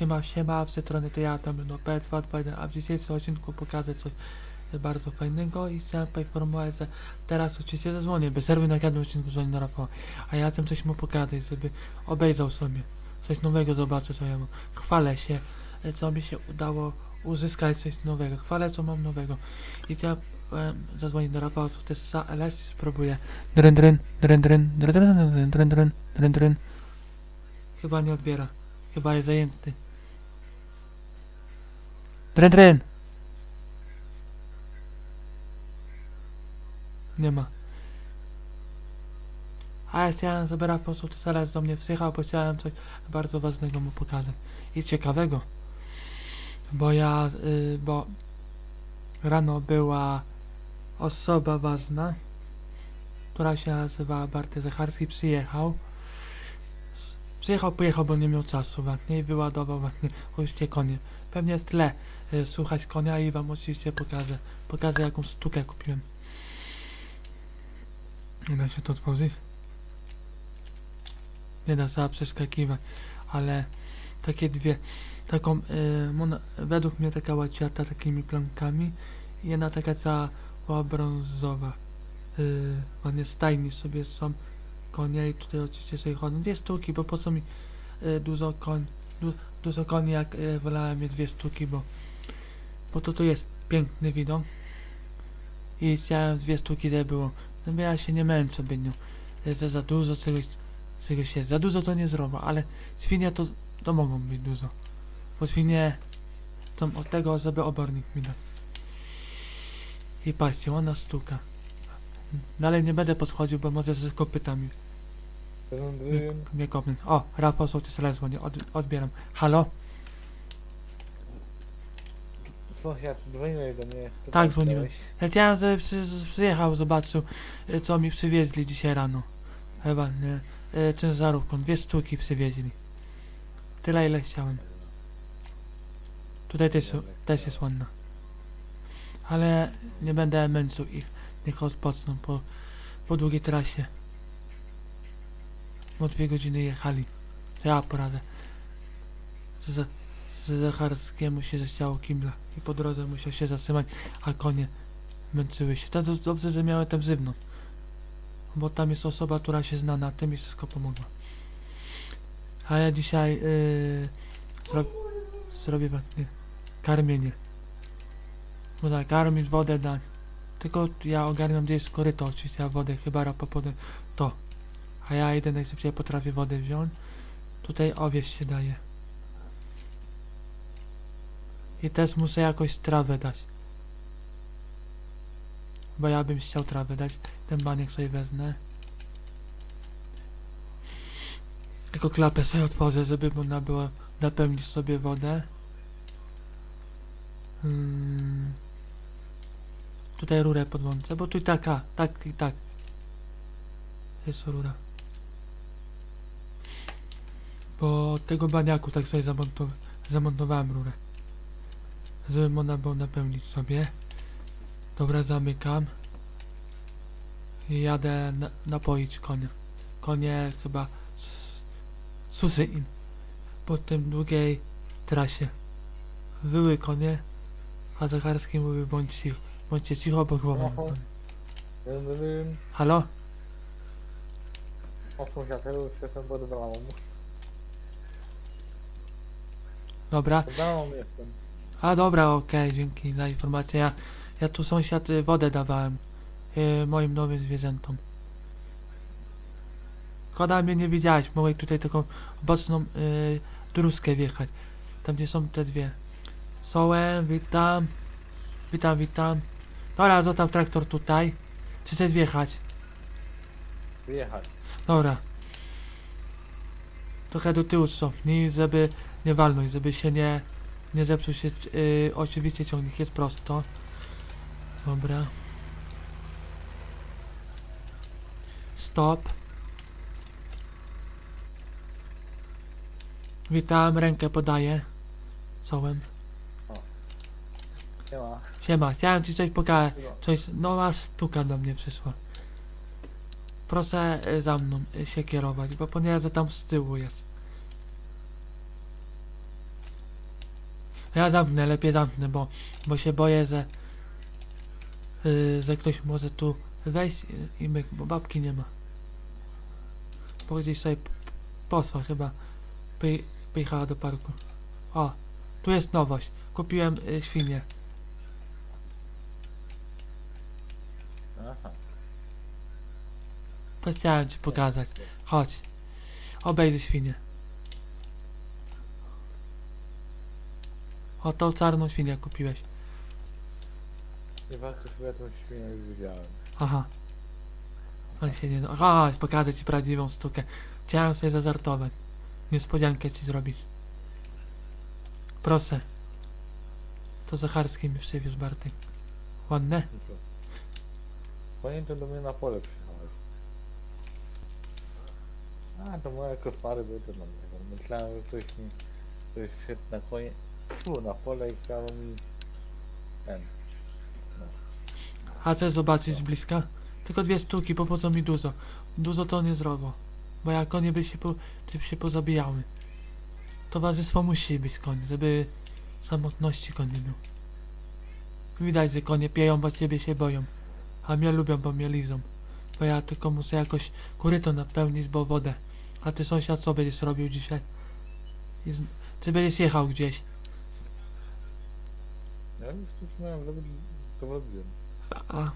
Siema, siema, z tej strony to ja tam no P221, a w dzisiejszym odcinku pokażę coś bardzo fajnego i chciałem poinformować, że teraz oczywiście zadzwonię, by serwy na każdym odcinku dzwoni na a ja chcę coś mu pokazać, żeby obejrzał sobie, coś nowego zobaczył, co ja mam. Chwalę się, e, co mi się udało uzyskać coś nowego, chwalę, co mam nowego i chciałem zadzwonić do Rafała, co jest za LS spróbuję. Dryn, dryn, dryn, dryn, dryn, dryn, dryn, dryn, dryn, dryn, dryn. Chyba nie odbiera. Chyba jest zajęty. Dren! Nie ma. A ja chciałem, Rafał po prostu zaraz do mnie przyjechał, bo chciałem coś bardzo ważnego mu pokazać. I ciekawego. Bo ja, y, bo rano była osoba ważna, która się nazywała Barty Zacharski, przyjechał. Przyjechał, pojechał, bo nie miał czasu właśnie i wyładował właśnie oczywiście konie. Pewnie w tle słuchać konia i wam oczywiście pokażę. Pokażę jaką sztukę kupiłem. Nie da się to otworzyć? Nie da się przeskakiwać, ale takie dwie, taką, y, mona, według mnie taka łaciata takimi plankami i jedna taka cała brązowa. Yy, ładnie stajni sobie są konie i tutaj oczywiście sobie chodzą. Dwie sztuki, bo po co mi y, dużo koń, du, dużo koni jak y, wolałem mieć dwie sztuki, bo bo to tu jest piękny widok i chciałem dwie sztuki, żeby było. No ja się nie męczę zbytnio. Y, Za, za dużo czegoś, czegoś jest. Za dużo to nie zrobię, ale świnie to, to mogą być dużo. Bo świnie są od tego, żeby obornik mi dać. I patrzcie, ładna sztuka. Dalej nie będę podchodził, bo może ze kopytami mnie, mnie kopnąć. O, Rafał Sołtys raz dzwoni, od, odbieram. Halo? Sąsiad, dzwoniłeś do mnie. Ty Tak, dzwoniłem. chciałem, żeby przy, przyjechał, zobaczył, y, co mi przywieźli dzisiaj rano. Chyba, nie? Y, Ciężarówką, dwie sztuki przywieźli. Tyle, ile chciałem. Tutaj też, też jest ładna. Ale nie będę męczył ich. Niech odpoczną po, po długiej trasie. Bo dwie godziny jechali. To ja poradzę. Z Zacharskiemu się zechciało kibla i po drodze musiał się zatrzymać, a konie męczyły się. Do- dobrze, że miałem tę wzywną. Bo tam jest osoba, która się zna na tym i wszystko pomogła. A ja dzisiaj yy, zro, zrobię właśnie karmienie. Bo tak, karmić, wodę dać. Tylko ja ogarniam gdzie jest koryto, oczywiście, a wodę chyba rapa podę to. A ja idę najszybciej potrafię wodę wziąć. Tutaj owiec się daje. I też muszę jakoś trawę dać. Bo ja bym chciał trawę dać. Ten baniek sobie wezmę. Tylko klapę sobie otworzę, żeby można było napełnić sobie wodę. Hmm. Tutaj rurę podłączę, bo tu taka, tak i tak. Jest rura. Bo tego baniaku tak sobie zamontow zamontowałem rurę. Żeby można było napełnić sobie. Dobra, zamykam. I jadę na napoić konia. Konie chyba s- susy im. Po tym długiej trasie. Wyły konie, a Zacharski mówi bądź cicho. Bądźcie cicho, bo głową. Halo? O sąsiad, ja już jestem pod bramą. Dobra. Pod bramą jestem. A dobra, okej, dzięki za informację. Ja, ja tu sąsiad y, wodę dawałem y, moim nowym zwierzętom. Szkoda mnie nie widziałeś, mogłeś tutaj taką boczną y, druskę wjechać. Tam gdzie są te dwie. Sołem, witam. Witam, witam. Dobra, zostaw traktor tutaj. Czy chcesz wjechać? Wyjechać. Dobra. Trochę do tyłu cofnij, żeby nie walnąć, żeby się nie, nie zepsuł się. Yy, oczywiście ciągnik jest prosto. Dobra. Stop. Witam, rękę podaję. Cołem. Siema. Siema, chciałem ci coś pokazać. Coś, nowa sztuka do mnie przyszła. Proszę y, za mną y, się kierować, bo ponieważ tam z tyłu jest. Ja zamknę, lepiej zamknę, bo, bo się boję, że, yy, że ktoś może tu wejść i, myk, bo babki nie ma. Bo gdzieś sobie posła chyba pojechała do parku. O, tu jest nowość. Kupiłem y, świnię. Aha. To chciałem ci pokazać. Chodź. Obejrzyj świnię. O, tą czarną świnię kupiłeś. Nie warto chyba tą świnię już widziałem. Aha. On się nie... Chodź, pokażę ci prawdziwą sztukę. Chciałem sobie zazartować. Niespodziankę ci zrobić. Proszę. To Zacharski mi przywiózł Bartek. Ładne? Pamiętam do mnie na pole przyjechałeś. A, to moje koszmary były to dla mnie. Myślałem, że ktoś mi ktoś szedł na konie, fu, na pole i chciał mi ten. A chcesz zobaczyć z bliska? Tylko dwie sztuki, bo po co mi dużo? Dużo to nie zrobią. Bo jak konie by się, po, by się pozabijały. Towarzystwo musi być koń, żeby samotności koń nie miał. Widać, że konie pieją, bo ciebie się boją. A mnie lubią, bo mnie lizą. Bo ja tylko muszę jakoś koryto napełnić, bo wodę. A ty sąsiad co będziesz robił dzisiaj? I z... Czy będziesz jechał gdzieś? Ja już coś miałem zrobić, to robiłem. A.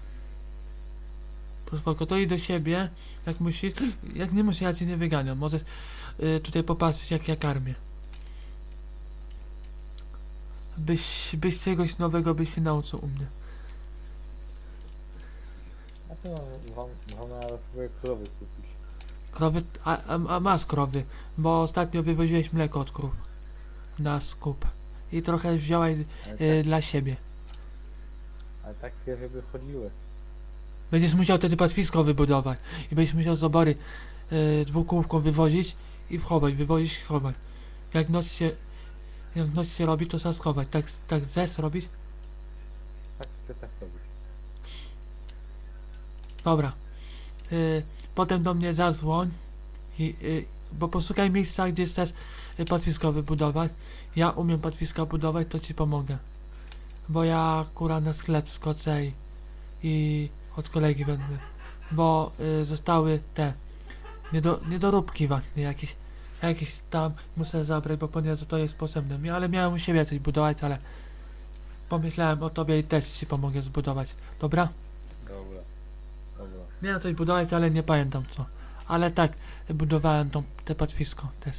Spoko, to idź do siebie, jak musisz. Jak nie musisz, ja cię nie wyganiam. Możesz y, tutaj popatrzeć, jak ja karmię. Byś, byś czegoś nowego byś się nauczył u mnie. A to wam, wam na krowy kupić. Krowy, a, a, a masz krowy, bo ostatnio wywoziłeś mleko od krów. Na skup. I trochę wziąłeś y, tak, dla siebie. ale takie, żeby chodziły. Będziesz musiał wtedy pastwisko wybudować. I będziesz musiał z obory y, dwukółką wywozić i wchować, wywozić i chować. Jak noc się, jak noc się robi, to trzeba schować. Tak, tak zes robić? Tak chcę tak robić. Dobra. Y, potem do mnie zadzwoń, i, y, bo poszukaj miejsca, gdzie chcesz y, pastwisko wybudować. Ja umiem pastwiska budować, to ci pomogę. Bo ja kura na sklep skoczę i, i od kolegi będę. Bo y, zostały te niedo, niedoróbki właśnie jakieś. Jakieś tam muszę zabrać, bo ponieważ to jest potrzebne mi, ale miałem u siebie coś budować, ale pomyślałem o tobie i też ci pomogę zbudować. Dobra? Dobra. Dobra. Miałem coś budować, ale nie pamiętam co. Ale tak, budowałem tą, te pastwisko też.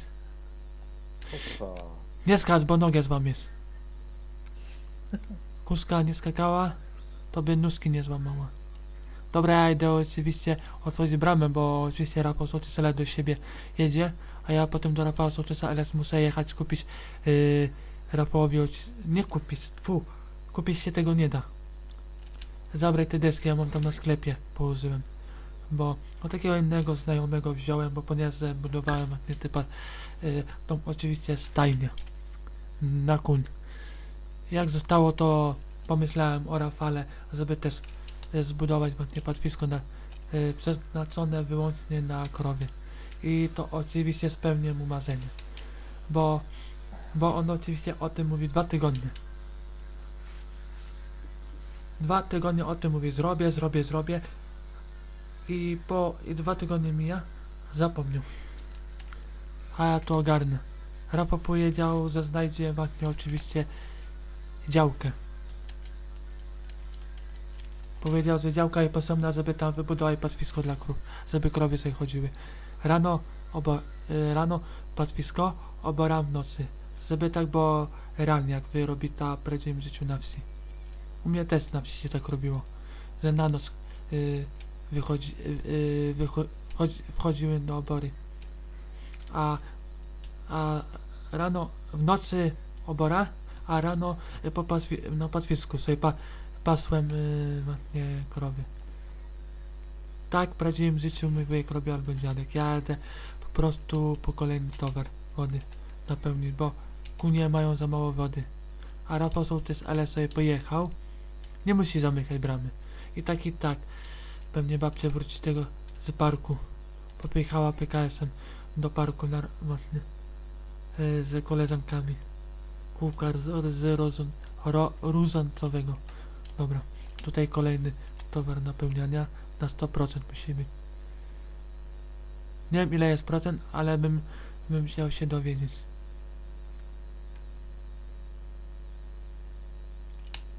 Nie skacz, bo nogę złam jest. Kuska nie skakała, to by nóżki nie złamała. Dobra, ja idę oczywiście otworzyć bramę, bo oczywiście Rafał Sołtys do siebie jedzie, a ja potem do Rafała Sołtysa LS muszę jechać kupić yy, Rafałowi, nie kupić, fu, kupić się tego nie da. Zabraj te deski, ja mam tam na sklepie, położyłem. Bo od takiego innego znajomego wziąłem, bo ponieważ budowałem nie typa, yy, tą oczywiście stajnię na kuń. Jak zostało to pomyślałem o Rafale, żeby też e, zbudować właśnie pastwisko na, e, przeznaczone wyłącznie na krowie. I to oczywiście spełnię mu marzenie. Bo, bo on oczywiście o tym mówi dwa tygodnie. Dwa tygodnie o tym mówi, zrobię, zrobię, zrobię. I po i dwa tygodnie mija, zapomniał. A ja to ogarnę. Rafał powiedział, że znajdzie właśnie oczywiście działkę. Powiedział, że działka jest potrzebna, żeby tam wybudować pastwisko dla krów, żeby krowy sobie chodziły. Rano, obo, y, rano pastwisko, obora w nocy. Żeby tak było realnie, jak wy robi ta w życiu na wsi. U mnie też na wsi się tak robiło, że na noc y, wychodzi, y, y, wycho, wchodzi, wchodziły do obory. A, a rano, w nocy obora, a rano y, po na pastwisku sobie pa, pasłem właśnie krowy. Tak w prawdziwym życiu mój wujek robił albo dziadek. Ja jadę po prostu po kolejny towar wody napełnić, bo kunie mają za mało wody. A Rafał Sołtys ale sobie pojechał. Nie musi zamykać bramy. I tak i tak pewnie babcia wróci tego z parku. Popychała PKS-em do parku na, właśnie, y, z koleżankami. kółka z, z rozun, ro, ruzancowego. Dobra, tutaj kolejny towar napełniania na 100% musi być. Nie wiem ile jest procent, ale bym, bym chciał się dowiedzieć.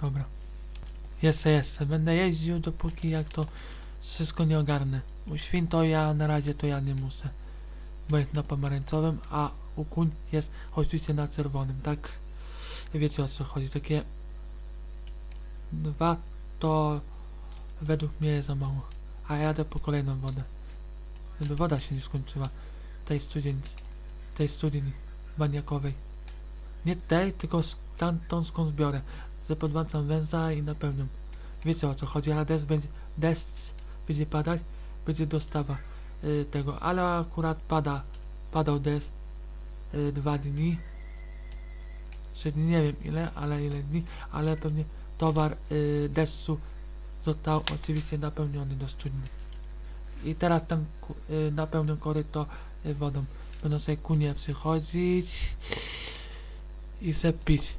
Dobra. Jest, jest. Będę jeździł dopóki jak to wszystko nie ogarnę. U świn to ja na razie to ja nie muszę. Bo jest na pomarańczowym, a u kuń jest oczywiście na czerwonym, tak? Wiecie o co chodzi. Takie dwa to według mnie jest za mało. A ja jadę po kolejną wodę. Żeby woda się nie skończyła. Tej studni, tej studni baniakowej. Nie tej, tylko z tamtą skąd zbiorę. Zapodłączam węza i napełniam. Wiecie o co chodzi, a deszcz będzie, deszcz będzie padać, będzie dostawa y, tego, ale akurat pada, padał deszcz y, dwa dni. Trzy dni, nie wiem ile, ale ile dni, ale pewnie towar y, deszczu został oczywiście napełniony do studni. I teraz tam y, napełnią koryto y, wodą. Będą sobie kunie przychodzić i se pić.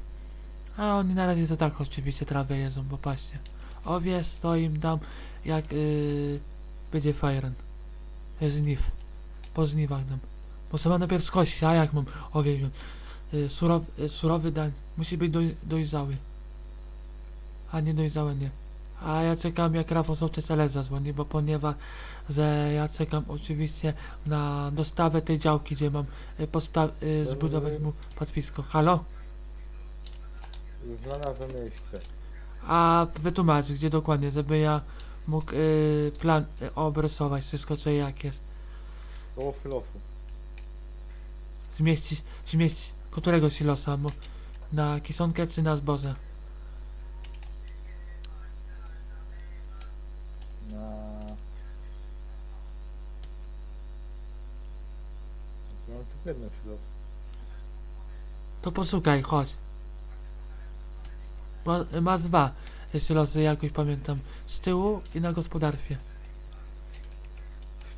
A oni na razie za tak oczywiście trawę jedzą, bo patrzcie. Owiec to im dam jak yy, będzie fajren. Żniw. Po żniwach dam. Bo sama najpierw skosić, a jak mam owiec wziąć? Yy, surowy, surowy dań. Musi być doj, dojrzały. A nie dojrzałe nie. A ja czekam jak Rafał Sołtys LS zadzwoni, bo ponieważ że ja czekam oczywiście na dostawę tej działki, gdzie mam y, posta- y, zbudować mu płatwisko. Halo? Już znalazłem miejsce. A wytłumacz, gdzie dokładnie, żeby ja mógł y, plan y, obrysować wszystko co jak jest. Koło filofu. Zmieścić, zmieścić, którego silosa, bo na kisonkę czy na zboże? Na... Mam jeden filof. To posłuchaj, chodź. Ma, ma dwa silosy, jakoś pamiętam, z tyłu i na gospodarstwie.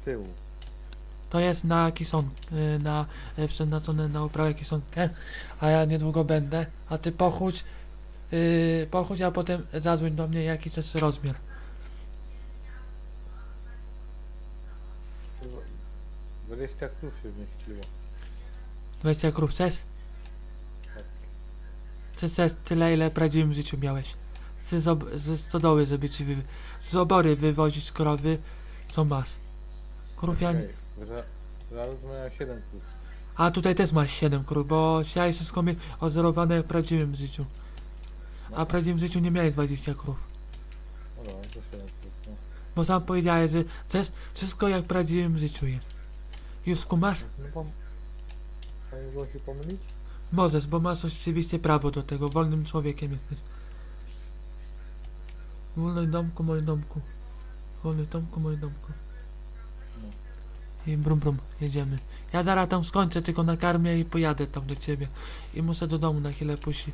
Z tyłu. To jest na kison, y, na y, przeznaczone na uprawę kisonkę, a ja niedługo będę, a ty pochódź, y, pochódź, a potem zadzwoń do mnie jaki chcesz rozmiar. 20 krów się zmieściło. 20 krów chcesz? Tyle, ile w prawdziwym życiu miałeś? Chcę z, ob- ze stodoły, żeby ci wy, z obory wywozić krowy, co masz. Ja. Okej, za- Zaraz miałem 7 krów. A tutaj też masz 7 krów, bo chciałeś wszystko mieć ozerowane w prawdziwym życiu. A w prawdziwym życiu nie miałeś 20 krów. No dobra, to 7 krów. No. Bo sam powiedziałeś, że chcesz wszystko jak w prawdziwym życiu jest. Już skumasz? No pom... A nie było się pomylić? Możesz, bo masz oczywiście prawo do tego. Wolnym człowiekiem jesteś. Wolny domku, mój domku. Wolny domku, mój domku. I brum brum, jedziemy. Ja zaraz tam skończę, tylko nakarmię i pojadę tam do ciebie. I muszę do domu na chwilę pójść i-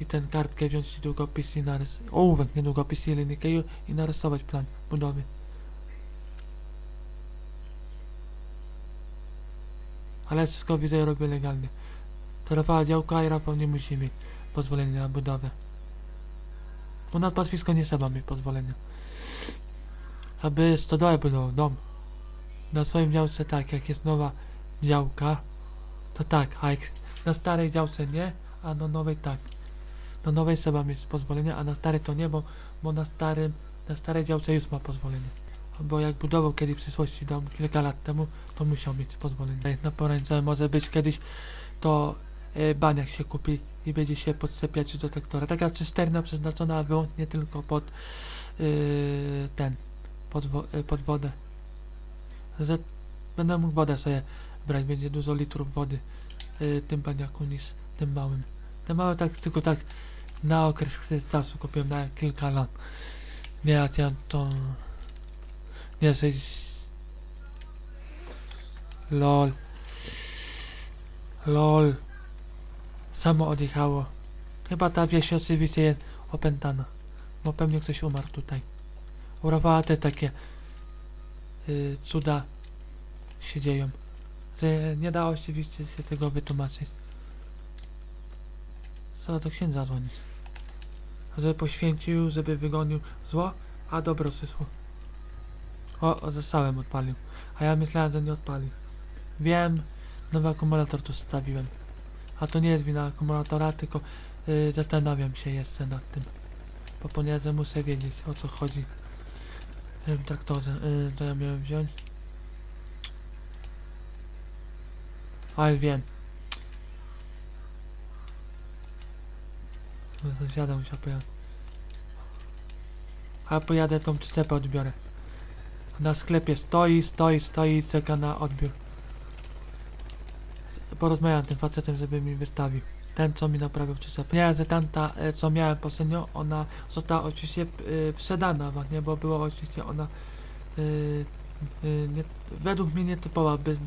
i ten kartkę wziąć i długopis i narys... Ołówek, nie długopis i linijkę i, narysować plan budowy. Ale wszystko widzę robię legalnie. To Rafała działka i Rafał nie musi mieć pozwolenia na budowę. Bo na pastwisko nie trzeba mieć pozwolenia. Aby stodołę budował dom. Na swoim działce tak, jak jest nowa działka, to tak, a jak na starej działce nie, a na nowej tak. Na nowej trzeba mieć pozwolenie, a na starej to nie, bo, bo na starym, na starej działce już ma pozwolenie. Bo jak budował kiedyś w przyszłości dom kilka lat temu, to musiał mieć pozwolenie. Jak na poręcze może być kiedyś, to baniak się kupi i będzie się podsypiać do traktora. Taka cysterna przeznaczona wyłącznie tylko pod e, ten, pod, wo, e, pod wodę. Że będę mógł wodę sobie brać, będzie dużo litrów wody y, tym baniaku niż tym małym. Ten mały tak tylko tak na okres czasu kupiłem na kilka lat. Nie, ja to... Nie, sześć... LOL. LOL. Samo odjechało. Chyba ta wieś oczywiście jest opętana. Bo pewnie ktoś umarł tutaj. Urowała te takie y, cuda się dzieją. Że nie da oczywiście się tego wytłumaczyć. Co do księdza dzwonić. Żeby poświęcił, żeby wygonił zło, a dobro sysło. O, o zestałem odpalił. A ja myślałem, że nie odpalił. Wiem, nowy akumulator tu stawiłem. A to nie jest wina akumulatora, tylko yy, zastanawiam się jeszcze nad tym. Bo ponieważ muszę wiedzieć o co chodzi. Tym traktorze. Yy, to ja miałem wziąć. Ale wiem. No sąsiada musiał. A pojadę tą przyczepę odbiorę. Na sklepie stoi, stoi, stoi i czeka na odbiór. Porozmawiam z tym facetem, żeby mi wystawił. Ten, co mi naprawił przyczepę. Nie, że tamta, e, co miałem poprzednio, ona została oczywiście e, sprzedana, nie, bo była oczywiście ona e, e, nie, według mnie nietypowa, by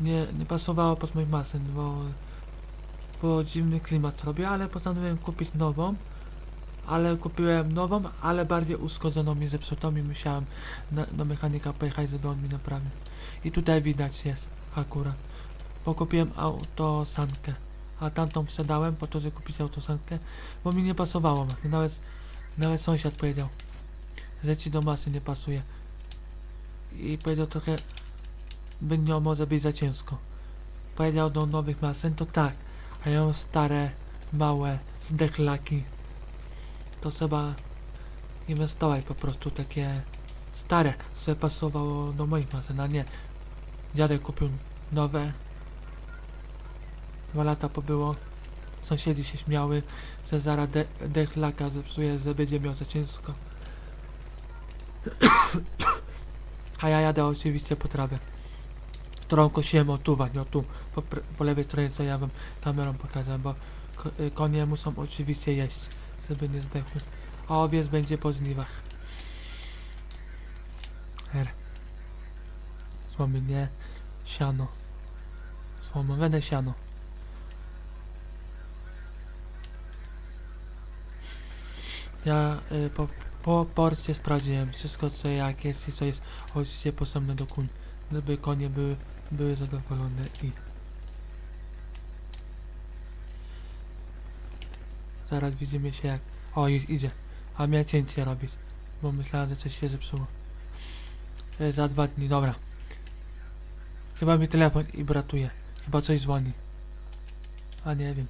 nie, nie pasowała pod mój maszyn, bo bo dziwny klimat robię, ale postanowiłem kupić nową. Ale kupiłem nową, ale bardziej uszkodzoną i zepsutą i musiałem na, do mechanika pojechać, żeby on mi naprawił. I tutaj widać jest akurat. Bo kupiłem autosankę. A tamtą sprzedałem po to, żeby kupić autosankę, bo mi nie pasowało. Nawet, nawet sąsiad powiedział, że ci do masy nie pasuje. I powiedział trochę, by nią może być za ciężko. Powiedział do nowych maszyn, to tak. A ja mam stare, małe, zdechlaki. To trzeba inwestować po prostu takie stare, żeby pasowało do moich maszyn, a nie. Dziadek kupił nowe. Dwa lata pobyło. Sąsiedzi się śmiały, że zaraz de dechlaka zepsuje, że będzie miał za ciężko. A ja jadę oczywiście po trawę którą kosiłem o tu, nie o tu, po, po lewej stronie, co ja wam kamerą pokazałem, bo y, konie muszą oczywiście jeść, żeby nie zdechły. A owiec będzie po żniwach. R. Słomy nie, siano. Słomo, będę siano. Ja y, po, po porcie sprawdziłem wszystko co jak jest i co jest oczywiście potrzebne do kun, żeby konie były były zadowolone i zaraz widzimy się jak o i- idzie. A miałem cięcie robić bo myślałem że coś się zepsuło. E, za dwa dni dobra. Chyba mi telefon i bratuje chyba coś dzwoni. A nie wiem.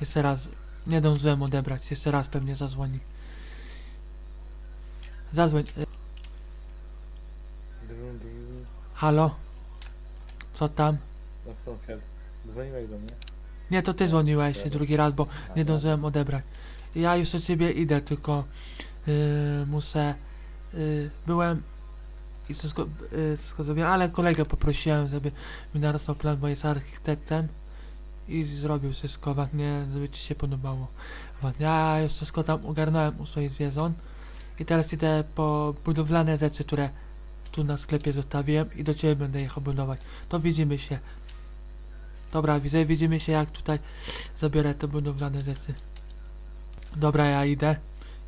Jeszcze raz nie dążyłem odebrać jeszcze raz pewnie zadzwoni zadzwoń halo co tam dzwoniłeś do mnie? Nie, to ty dzwoniłeś Dobra. drugi raz, bo nie zdążyłem odebrać. Ja już do ciebie idę, tylko yy, muszę. Yy, byłem i wszystko, yy, wszystko zrobiłem, ale kolegę poprosiłem, żeby mi narysał plan, bo jest architektem i zrobił wszystko, ładnie, żeby ci się podobało. Ja już wszystko tam ogarnąłem u swoich zwierząt i teraz idę po budowlane rzeczy, które tu na sklepie zostawiłem i do ciebie będę je budować. To widzimy się. Dobra, widzę, widzimy się jak tutaj zabiorę te budowlane rzeczy. Dobra, ja idę.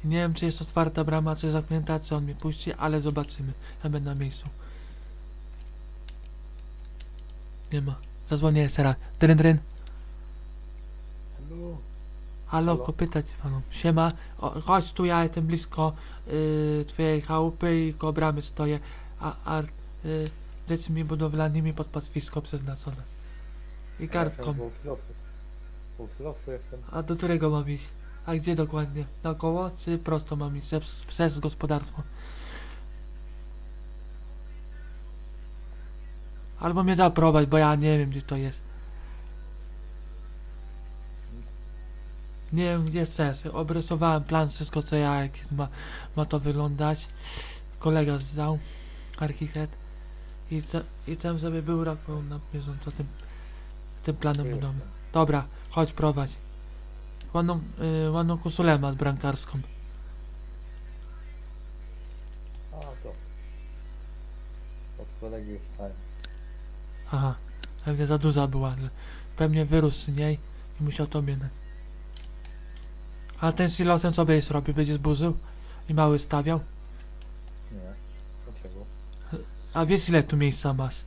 I nie wiem, czy jest otwarta brama, czy zamknięta, czy on mnie puści, ale zobaczymy. Ja będę na miejscu. Nie ma. Zadzwonię jeszcze raz. Dryn, dryn. Halo? Halo, Halo? kopyta ci panom. Siema. O, chodź tu, ja jestem blisko y, twojej chałupy i koło bramy stoję. A, a y, rzeczmi budowlanymi pod pastwisko przeznaczone. I kartką. Jestem. A do którego mam iść? A gdzie dokładnie? Naokoło czy prosto mam iść? Przez, przez gospodarstwo. Albo mnie zaprowadź, bo ja nie wiem gdzie to jest. Nie wiem gdzie jest. Obrysowałem plan, wszystko co ja, jak ma, ma to wyglądać. Kolega zdał, architekt. I, I chcę, żeby był raport na bieżąco tym, tym planem budowy. Dobra, chodź prowadź. Ładną, y, ładną koszulę masz brankarską. A to. Od kolegi. Aha, pewnie za duża była, że pewnie wyrósł z niej i musiał to mieć. A ten silosem co będziesz robił? Będziesz burzył i mały stawiał? Nie. Dlaczego? A wiesz ile tu miejsca masz?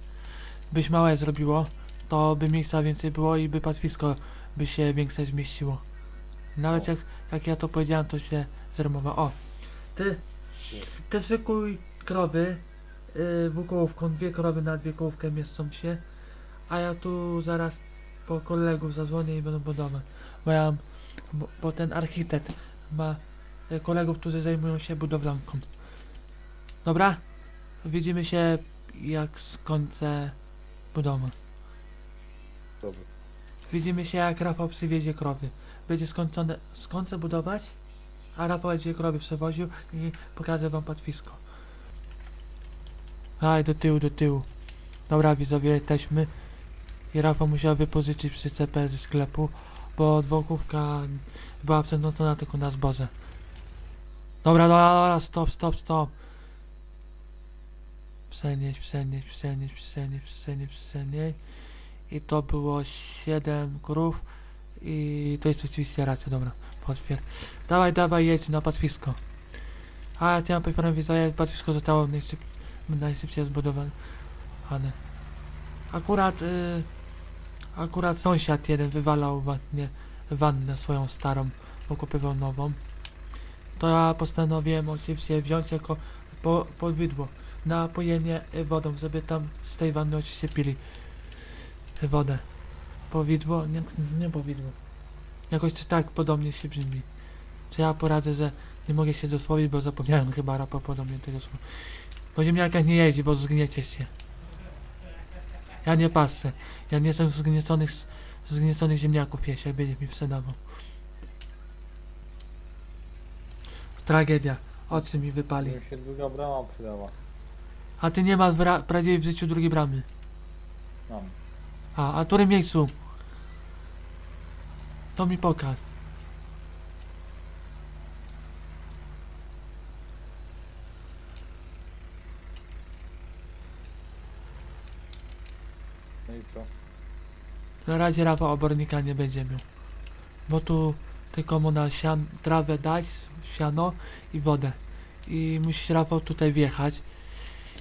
Byś małe zrobiło, to by miejsca więcej było i by pastwisko by się większe zmieściło. Nawet jak, jak ja to powiedziałem, to się zremowa. O, ty, ty szykuj krowy yy, wukołówką, dwie krowy na dwie kołówkę mieszczą się, a ja tu zaraz po kolegów zadzwonię i będą budować. Bo ja mam, bo, bo ten architekt ma y, kolegów, którzy zajmują się budowlanką. Dobra? Widzimy się jak skończę budowę. Dobra. Widzimy się jak Rafał przywiezie krowy. Będzie skończone, skończę budować, a Rafał będzie krowy przewoził i pokażę wam płatwisko. Aj, do tyłu, do tyłu. Dobra, widzowie, jesteśmy. I Rafał musiał wypożyczyć przyczepę ze sklepu, bo dwokówka była przeznaczona tylko na zboże. Dobra, dobra, dobra, stop, stop, stop. Przenieść, przenieść, przenieść, przenieść, przenieść, przenieść. I to było 7 krów. I to jest oczywiście racja, dobra. Potwier. Dawaj, dawaj, jedź na pastwisko. A ja chciałem powiedzieć, widzowie, pastwisko zostało najszyb, najszybciej zbudowane. Akurat, y, akurat sąsiad jeden wywalał wannę, wannę swoją starą, okupywał nową. To ja postanowiłem oczywiście wziąć jako po, na pojenie wodą, żeby tam z tej wanny oczywiście pili wodę. Powidło? Nie, nie powidło. Jakoś tak podobnie się brzmi. Czy ja poradzę, że nie mogę się dosłowić, bo zapomniałem chyba rapa podobnie tego słowa. Po ziemniakach nie jeździ, bo zgniecie się. Ja nie pasę. Ja nie jestem zgnieconych, zgnieconych ziemniaków jeść, jak będzie mi sprzedawał. Tragedia. Oczy mi wypali. Mi się druga brama przydała. A ty nie masz prawdziwie w życiu drugiej bramy. Mam. A, a w którym miejscu? To mi pokaż. No i co? Na razie Rafał obornika nie będzie miał. Bo tu tylko mu na sian, trawę dać, siano i wodę. I musisz Rafał tutaj wjechać.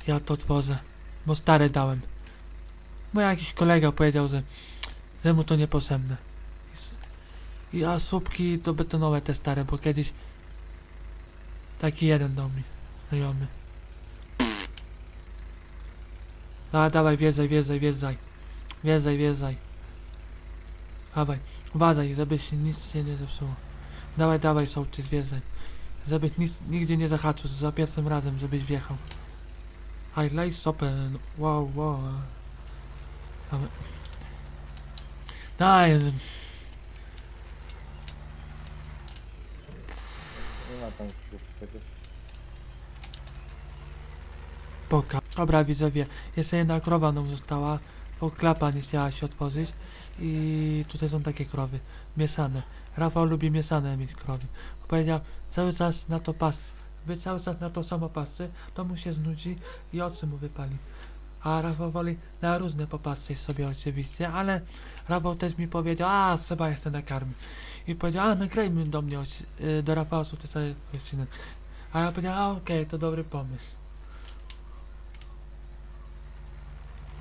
Ja to tworzę. Bo stare dałem. Bo jakiś kolega powiedział, że, że mu to niepotrzebne. I, a słupki to betonowe te stare, bo kiedyś taki jeden dał mi znajomy. A dawaj, wjeżdżaj, wjeżdżaj, wjeżdżaj. Wjeżdżaj, wjeżdżaj. Dawaj, uważaj, żeby się nic się nie zepsuło. Dawaj, dawaj, sołtys, wjeżdżaj. Żeby nic, nigdzie nie zahaczył, za pierwszym razem, żebyś wjechał. Highlights open, wow, wow. Dawaj. Daj, Nie ma tam. Poka. Dobra widzowie, jeszcze jedna krowa nam została, to klapa nie chciała się otworzyć i tutaj są takie krowy, mieszane. Rafał lubi mieszane mieć krowy. Powiedział, cały czas na to pas, by cały czas na to samo pasy, to mu się znudzi i oczy mu wypali. A Rafał woli na różne popatrzeć sobie oczywiście, ale Rafał też mi powiedział, a trzeba jeszcze nakarmić. I powiedział, a nagrajmy do mnie, y, do Rafała cały odcinek. A ja powiedziałem, a okej, to dobry pomysł.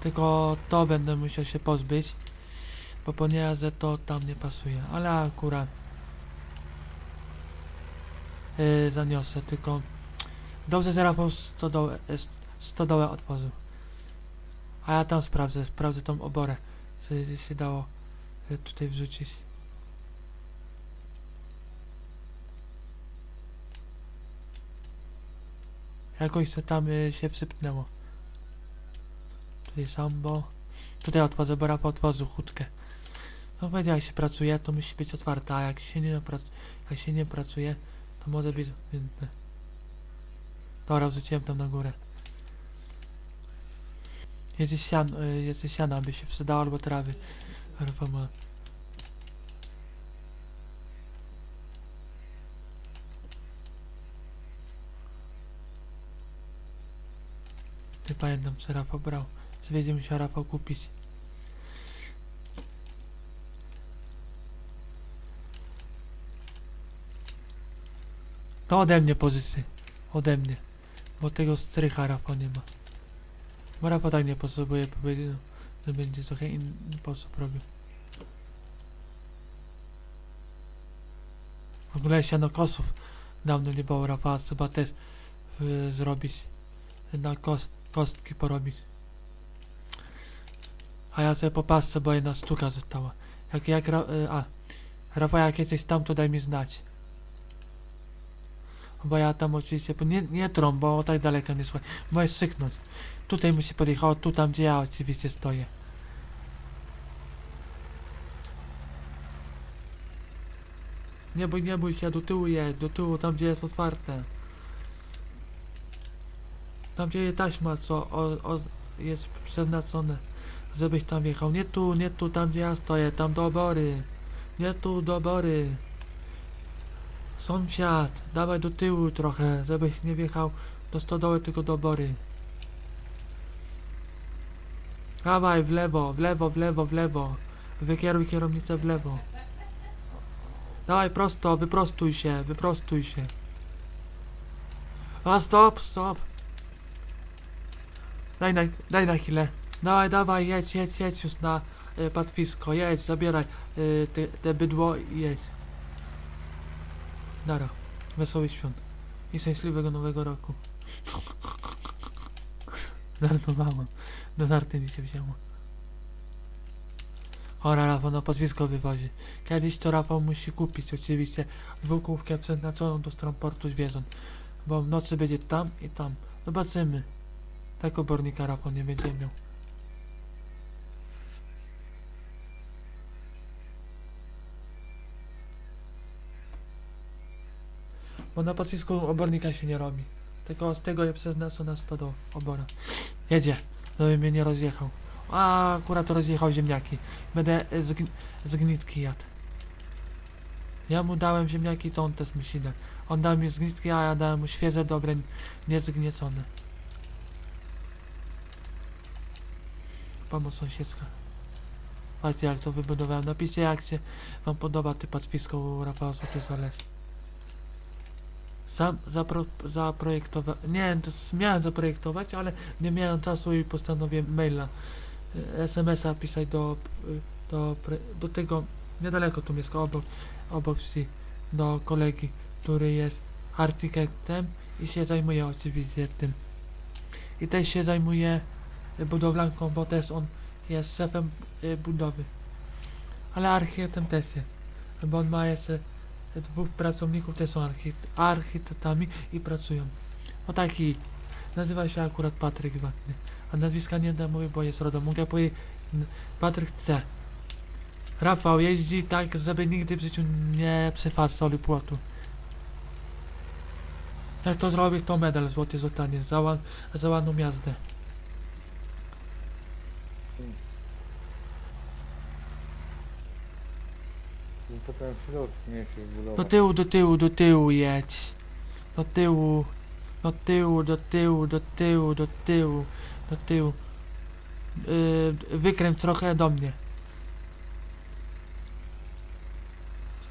Tylko to będę musiał się pozbyć, bo ponieważ to tam nie pasuje, ale akurat yy, zaniosę, tylko dobrze, że Rafał stodołę, stodołę otworzył. A ja tam sprawdzę, sprawdzę tą oborę, co się dało yy, tutaj wrzucić. Jakoś to tam yy, się wsypnęło. Tutaj sambo. Tutaj otworzę, bo Rafał otworzył chutkę. No powiedział, jak się pracuje, to musi być otwarta, a jak się nie, jak się nie pracuje, to może być. Dobra, wrzuciłem tam na górę. Jest sian, y, jest siana, by się przydało, albo trawy. Rafał ma. Nie pamiętam, czy Rafał brał. Co będzie musiał Rafał kupić. To ode mnie pożyczcie. Ode mnie. Bo tego strycha Rafał nie ma. Bo Rafał tak nie potrzebuje powiedzieć, że będzie trochę inny sposób robił. W ogóle sianokosów dawno nie było, Rafał, trzeba też y, zrobić. Na kos, kostki porobić. A ja sobie popatrzę, bo jedna sztuka została. Jak, jak, y, a, Rafał, jak jesteś tam, to daj mi znać. Bo ja tam oczywiście, nie, nie trąb, bo tak daleko nie słuchaj. Możesz syknąć. Tutaj musi podjechać, tu tam, gdzie ja oczywiście stoję. Nie bój, nie bój się, do tyłu jedź, do tyłu, tam gdzie jest otwarte. Tam gdzie jest taśma, co o, o, jest przeznaczone, żebyś tam wjechał. Nie tu, nie tu, tam gdzie ja stoję, tam do obory. Nie tu, do obory. Sąsiad, dawaj do tyłu trochę, żebyś nie wjechał do stodoły, tylko do obory. Dawaj, w lewo, w lewo, w lewo, w lewo. Wykieruj kierownicę w lewo. Dawaj prosto, wyprostuj się, wyprostuj się. A stop, stop. Daj na, daj na chwilę. Dawaj, dawaj, jedź, jedź, jedź już na y, pastwisko, jedź, zabieraj y, te, te bydło i jedź. Dara, wesołych świąt i szczęśliwego nowego roku. Żartowałam, do żarty mi się wzięło. Ora, Rafał na pastwisko wywozi. Kiedyś to Rafał musi kupić oczywiście dwukółkę przeznaczoną do transportu zwierząt, bo w nocy będzie tam i tam. Zobaczymy. Tak obornika Rafał nie będzie miał. Bo na pastwisku obornika się nie robi. Tylko z tego jest przeznaczona sto do obora. Jedzie, żeby mnie nie rozjechał. A akurat rozjechał ziemniaki. Będę zgn zgnitki jadł. Ja mu dałem ziemniaki, to on też musi. On dał mi zgnitki, a ja dałem mu świeże, dobre, niezgniecone. Pomoc sąsiedzka. Patrzcie jak to wybudowałem. Napiszcie jak się wam podoba ty pastwisko u Rafała Sotyzales. Sam zapro, zaprojektowa... Nie, to miałem zaprojektować, ale nie miałem czasu i postanowiłem maila, y, SMS-a pisać do, y, do, do tego, niedaleko tu mieszka, obok, obok wsi, do kolegi, który jest architektem i się zajmuje oczywiście tym. I też się zajmuje y, budowlanką, bo też on jest szefem budowy. Ale architektem też jest, bo on ma jeszcze dwóch pracowników, też są archite- architektami i pracują. O taki, nazywa się akurat Patryk Watny. A nazwiska nie będę mówił, bo jest rodem. Mogę powiedzieć, Patryk C. Rafał jeździ tak, żeby nigdy w życiu nie przyfasoli płotu. Jak to zrobić, to medal złoty zostanie za, ładną jazdę. I potem ślub nie się zbudował. Do tyłu, do tyłu, do tyłu jedź. Do tyłu, do tyłu, do tyłu, do tyłu, do tyłu, do tyłu. Yy, wykręć trochę do mnie.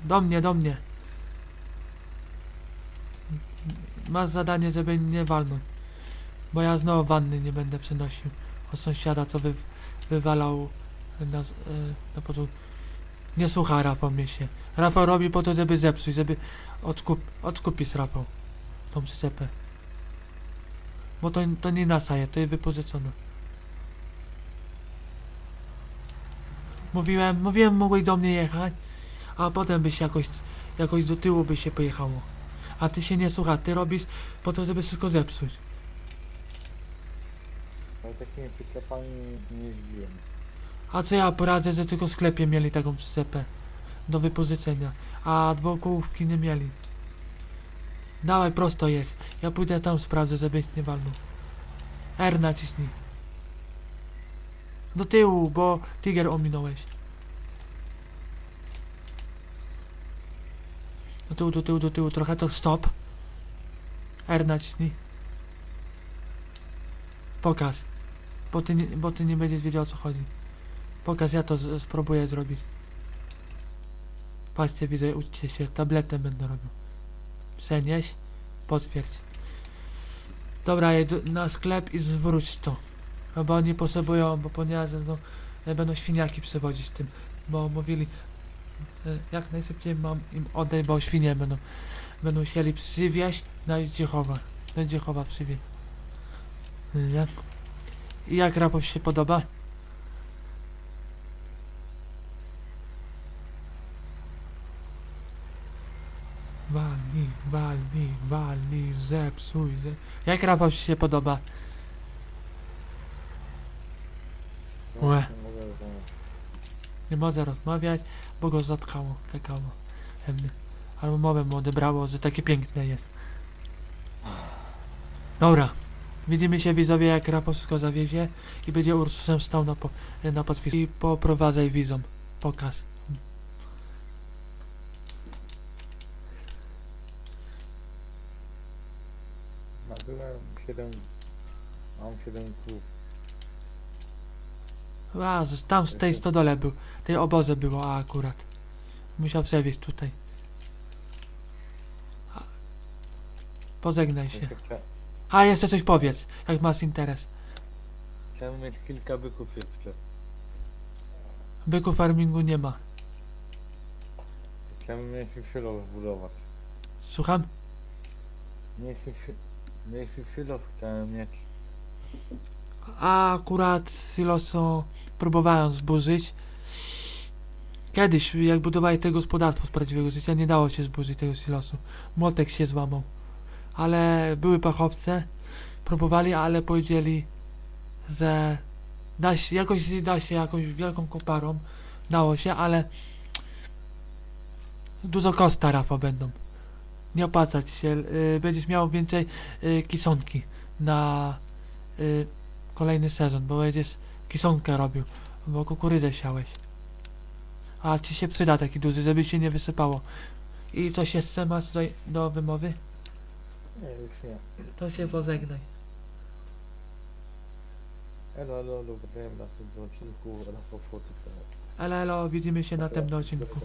Do mnie, do mnie. Masz zadanie, żeby nie walnąć. Bo ja znowu wanny nie będę przynosił. Od sąsiada, co wy, wywalał na, yy, na podłogę. Nie słucha Rafał mnie się. Rafał robi po to, żeby zepsuć, żeby odkup, odkupić Rafał tą przyczepę. Bo to, to nie nasaje, to jest wypożyczone. Mówiłem, mówiłem, mogłeś do mnie jechać, a potem byś jakoś, jakoś do tyłu by się pojechało. A ty się nie słucha, ty robisz po to, żeby wszystko zepsuć. Ale takimi pick-upami nie jeździłem. A co ja poradzę, że tylko w sklepie mieli taką przyczepę do wypożyczenia, a dwukołówki nie mieli. Dawaj, prosto jest. Ja pójdę tam sprawdzę, żebyś nie walnął. R naciśnij. Do tyłu, bo tiger ominąłeś. Do tyłu, do tyłu, do tyłu, trochę to stop. R naciśnij. Pokaż. Bo ty, nie, bo ty nie będziesz wiedział o co chodzi. Pokaż, ja to spróbuję zrobić. Patrzcie, widzę, uczcie się, tabletem będę robił. Przenieś, potwierdź. Dobra, jedź na sklep i zwróć to. Bo oni potrzebują, bo ponieważ no, e, będą świniaki przywozić tym. Bo mówili, y, jak najszybciej mam im oddać, bo świnie będą, będą chcieli przywieźć na Zdziechowa, do Zdziechowa przywieźć. Jak? I jak Rafał się podoba? Walnij, walnij, zepsuj, ze... Jak Rafał ci się podoba? No, Łe. nie mogę rozmawiać. Nie może rozmawiać, bo go zatkało. Pewnie. Albo mowę mu odebrało, że takie piękne jest. Dobra. Widzimy się widzowie jak Rafał wszystko zawiezie i będzie Ursusem stał na, po, na podpisku. I poprowadzaj wizą. Pokaz. 7... Mam 7 krów. A, tam z tej stodole był. Tej obozy było, a akurat. Musiał przewieźć tutaj. A- Pożegnaj się. A, jeszcze coś powiedz, jak masz interes. Chciałem mieć kilka byków jeszcze. Byku farmingu nie ma. Chciałem mieć silo zbudować. Słucham? Mniejszy, si- mniejszy silo chciałem mieć. A akurat siloso próbowałem zburzyć. Kiedyś, jak budowali to gospodarstwo z prawdziwego życia, nie dało się zburzyć tego silosu. Młotek się złamał. Ale były pachowce, próbowali, ale powiedzieli, że da się, jakoś da się jakąś wielką koparą. Dało się, ale dużo koszta Rafa będą. Nie opłacać się. y, będziesz miał więcej y, kisonki na y, kolejny sezon, bo będziesz kisonkę robił, bo kukurydzę siałeś. A ci się przyda taki duży, żeby się nie wysypało. I coś jeszcze masz do, do wymowy? Nie, już nie. To się pożegnaj. Elo, elo, potem na tym odcinku Rafał Foty. Elo, elo, widzimy się na tym odcinku.